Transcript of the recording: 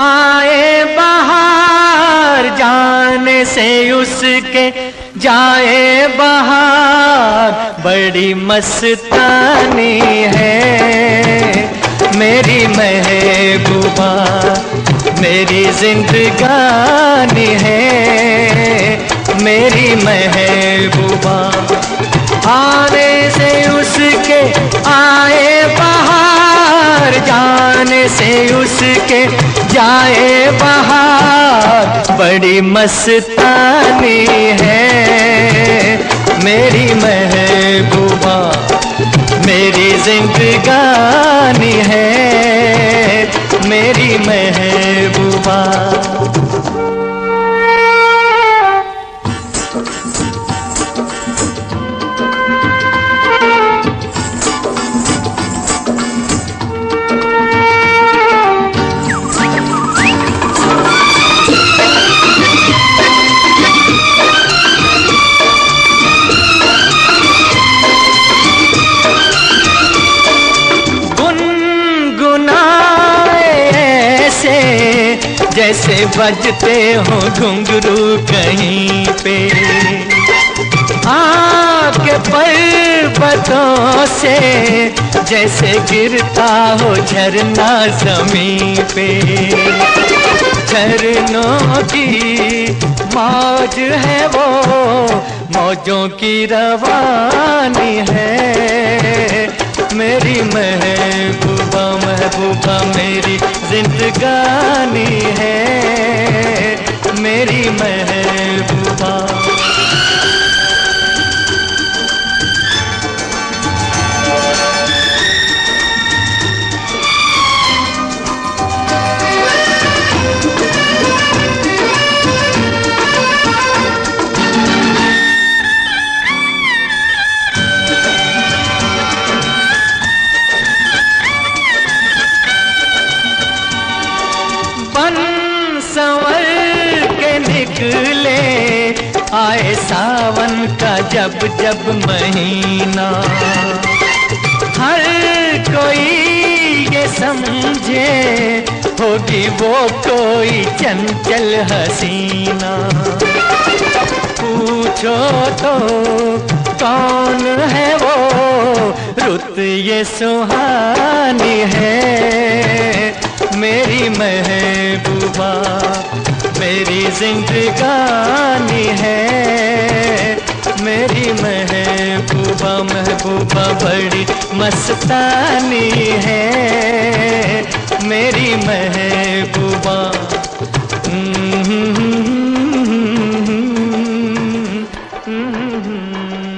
आए बाहर, जाने से उसके जाए बाहर, बड़ी मस्तानी है मेरी महबूबा, मेरी जिंदगानी है मेरी महबूबा। आने से उसके जाए बाहर बड़ी मस्तानी है। मेरी महबूबा मेरी जिंदगानी है। मेरी महबूबा। जैसे बजते हो घुंघरू कहीं पे। आके पर्वतों से जैसे गिरता हो झरना ज़मीन पे। झरनों की मौज है वो, मौजों की रवानी है। मेरी महबूबा महबूबा मेरी जिंदगानी है मेरी महबूबा संवर के निकले, आए सावन का जब जब महीना। हर कोई ये समझे, होगी वो कोई चंचल हसीना। पूछो तो कौन है वो, रुत ये सुहानी है? मेरी महबूबा मेरी जिंदगानी है मेरी महबूबा महबूबा बड़ी मस्तानी है मेरी महबूबा Mm-hmm.